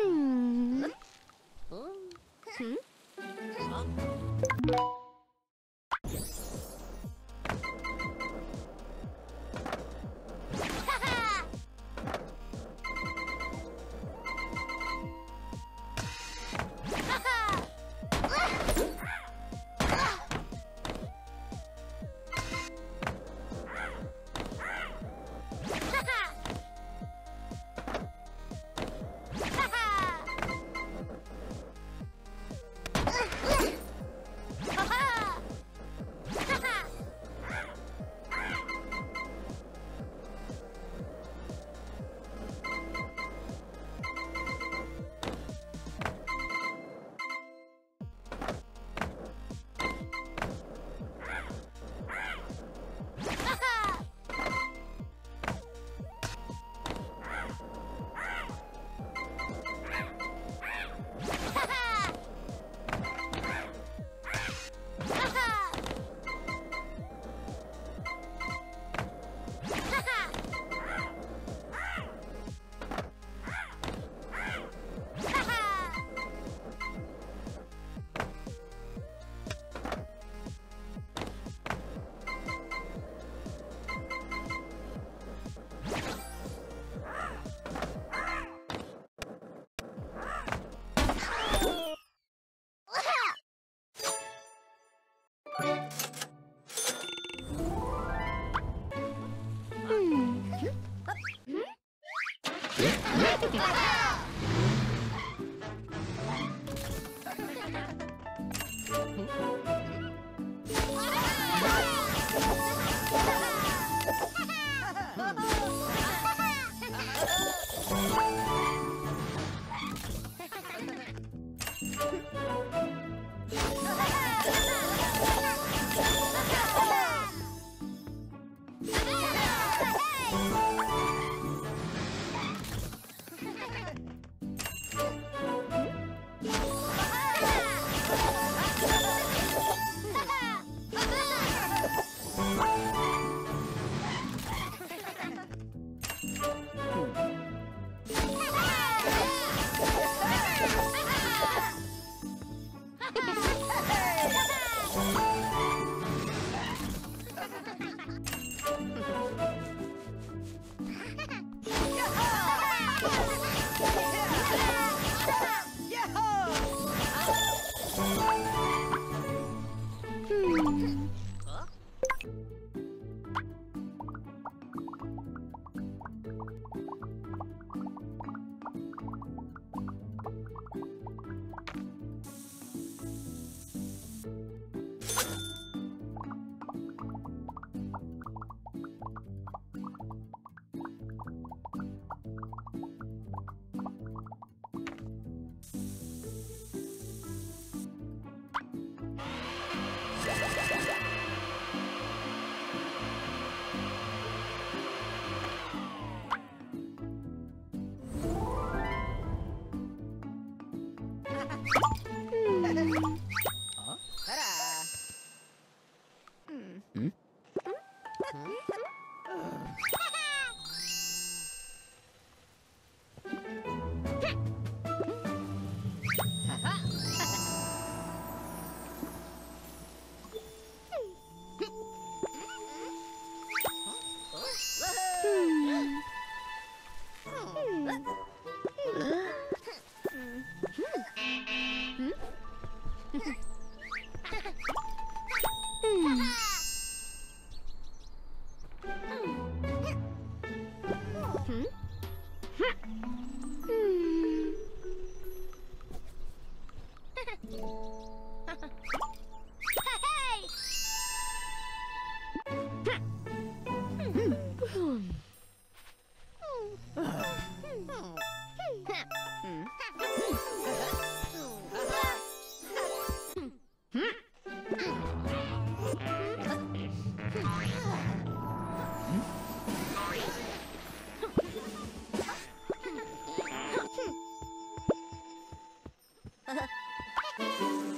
Hmm. Hmm. Mm. Ha ha!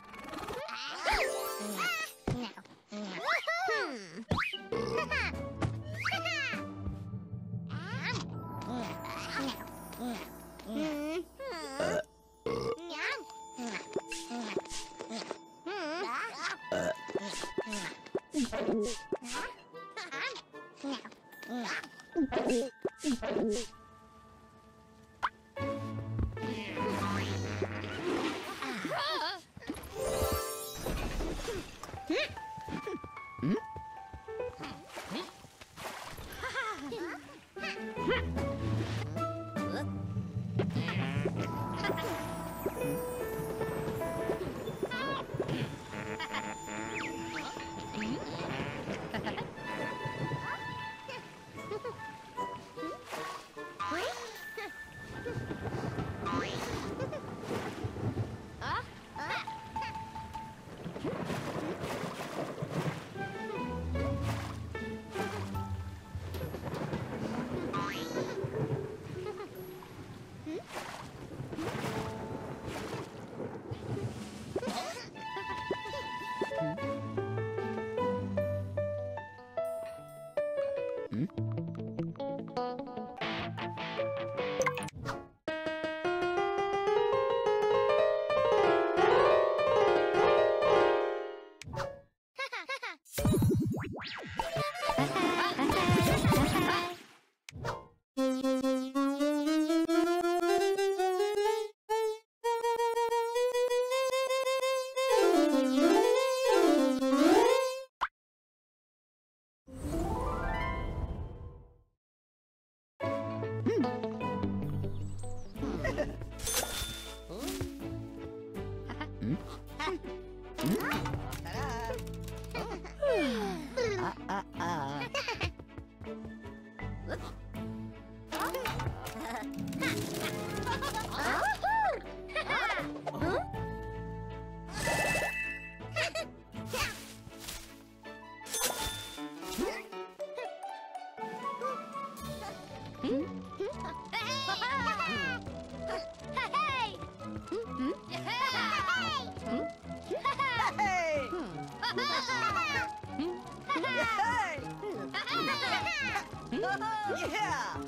Yeah!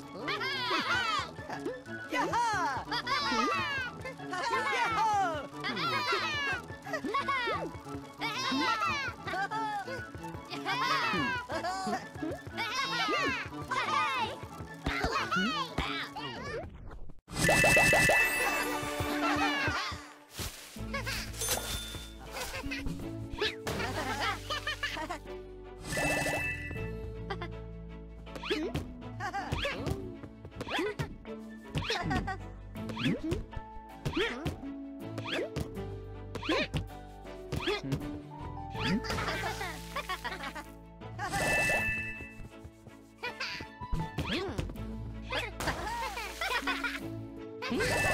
Hmm?